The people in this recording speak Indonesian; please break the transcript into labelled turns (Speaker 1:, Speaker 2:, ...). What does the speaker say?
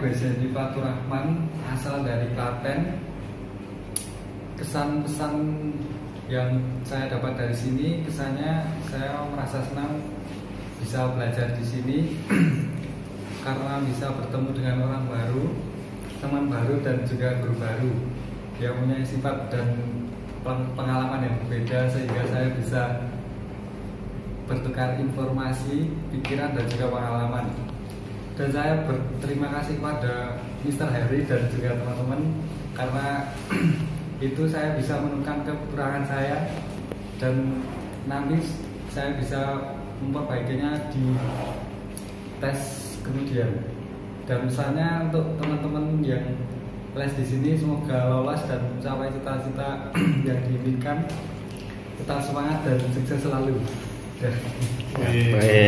Speaker 1: gue Zeni Fatur Rahman asal dari Klaten. Kesan-pesan yang saya dapat dari sini, kesannya saya merasa senang bisa belajar di sini karena bisa bertemu dengan orang baru, teman baru dan juga guru baru yang punya sifat dan pengalaman yang berbeda sehingga saya bisa bertukar informasi, pikiran dan juga pengalaman. Dan saya berterima kasih kepada Mr. Harry dan juga teman-teman karena itu saya bisa menemukan kekurangan saya dan nanti saya bisa memperbaikinya di tes kemudian. Dan misalnya untuk teman-teman yang les di sini semoga lolos dan mencapai cita-cita yang diinginkan. Tetap semangat dan sukses selalu.
Speaker 2: Baik.